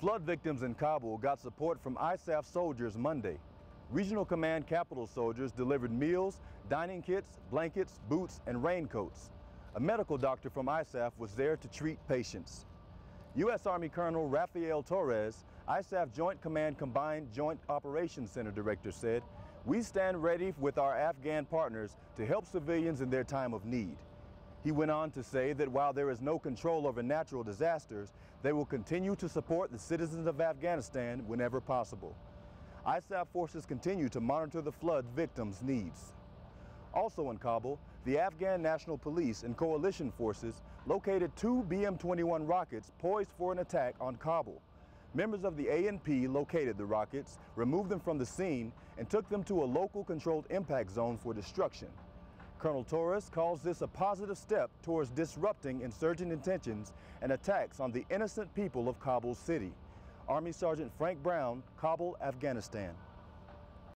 Flood victims in Kabul got support from ISAF soldiers Monday. Regional Command Capital soldiers delivered meals, dining kits, blankets, boots, and raincoats. A medical doctor from ISAF was there to treat patients. U.S. Army Colonel Rafael Torres, ISAF Joint Command Combined Joint Operations Center Director said, we stand ready with our Afghan partners to help civilians in their time of need. He went on to say that while there is no control over natural disasters, they will continue to support the citizens of Afghanistan whenever possible. ISAF forces continue to monitor the flood victims' needs. Also in Kabul, the Afghan National Police and coalition forces located two BM-21 rockets poised for an attack on Kabul. Members of the ANP located the rockets, removed them from the scene, and took them to a local controlled impact zone for destruction. Colonel Torres calls this a positive step towards disrupting insurgent intentions and attacks on the innocent people of Kabul city. Army Sergeant Frank Brown, Kabul, Afghanistan.